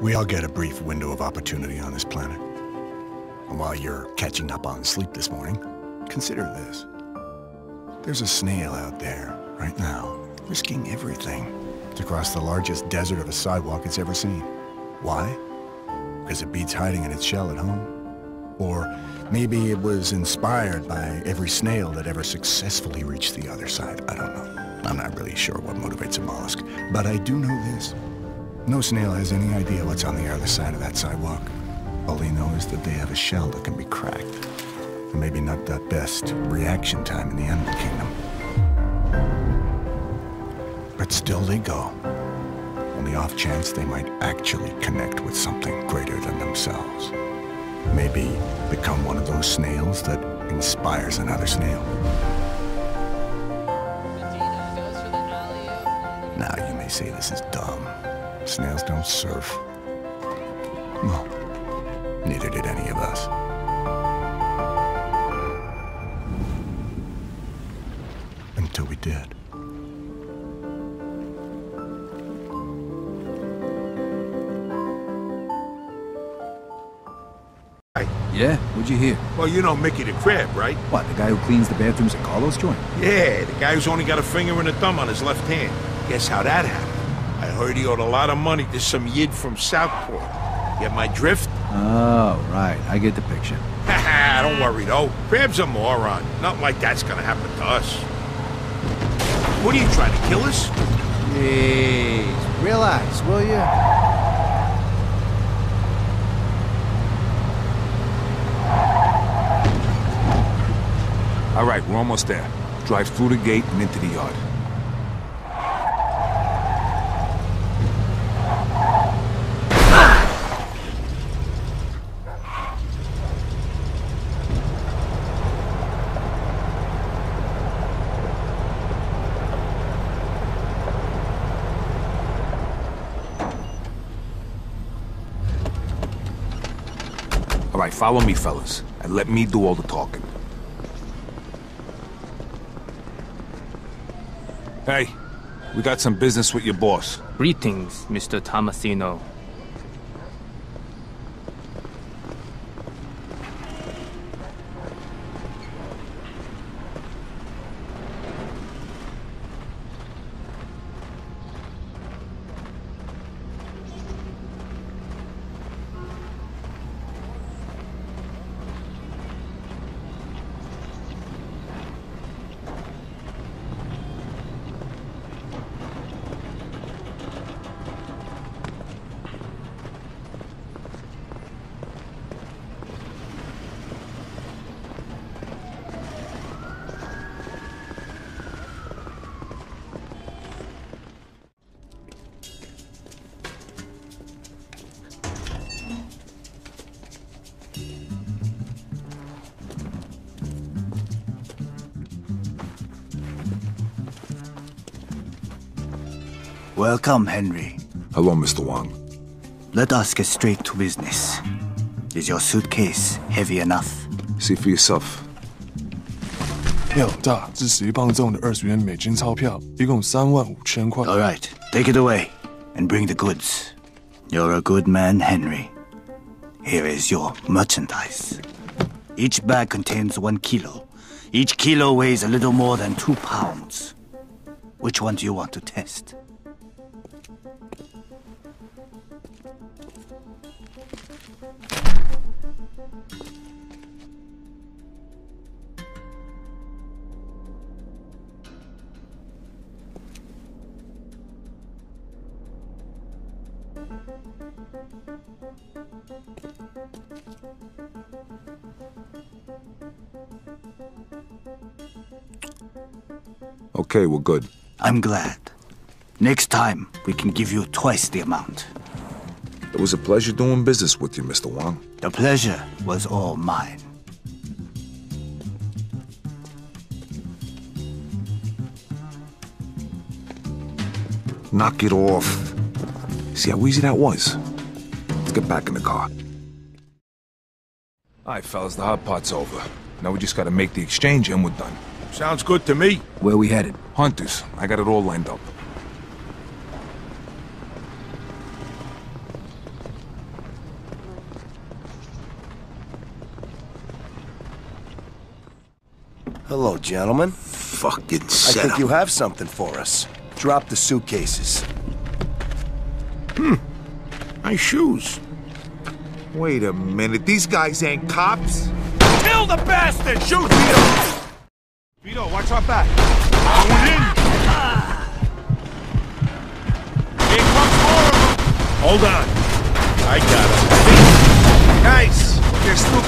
We all get a brief window of opportunity on this planet. And while you're catching up on sleep this morning, consider this. There's a snail out there, right now, risking everything to cross the largest desert of a sidewalk it's ever seen. Why? Because it beats hiding in its shell at home? Or maybe it was inspired by every snail that ever successfully reached the other side. I don't know. I'm not really sure what motivates a mollusk. But I do know this. No snail has any idea what's on the other side of that sidewalk. All they know is that they have a shell that can be cracked. And maybe not the best reaction time in the animal kingdom. But still they go. On the off chance they might actually connect with something greater than themselves. Maybe become one of those snails that inspires another snail. Now you may say this is dumb. Snails don't surf. Well, neither did any of us. Until we did. Yeah? What'd you hear? Well, you know Mickey the Crab, right? What, the guy who cleans the bathrooms at Carlos' joint? Yeah, the guy who's only got a finger and a thumb on his left hand. Guess how that happened? I heard he owed a lot of money to some yid from Southport. Get my drift? Oh, right. I get the picture. Haha, don't worry though. Crab's a moron. Nothing like that's gonna happen to us. What are you trying to kill us? Jeez. Relax, will you? All right, we're almost there. Drive through the gate and into the yard. All right, follow me, fellas, and let me do all the talking. Hey, we got some business with your boss. Greetings, Mr. Tomasino. Welcome, Henry. Hello, Mr. Wang. Let us get straight to business. Is your suitcase heavy enough? See for yourself. 票大，这十磅重的二十元美金钞票，一共三万五千块。 All right, take it away and bring the goods. You're a good man, Henry. Here is your merchandise. Each bag contains one kilo. Each kilo weighs a little more than two pounds. Which one do you want to test? Okay, we're good. I'm glad. Next time, we can give you twice the amount. It was a pleasure doing business with you, Mr. Wang. The pleasure was all mine. Knock it off. See how easy that was? Let's get back in the car. All right, fellas, the hot part's over. Now we just gotta make the exchange and we're done. Sounds good to me. Where we headed? Hunters, I got it all lined up. Hello, gentlemen. Fucking I think you have something for us. Drop the suitcases. Hmm. My shoes. Wait a minute, these guys ain't cops? Kill the bastard! Shoot, Vito! Vito, watch our back. Going in. Here comes more of them. Hold on. I got him. Nice. They're still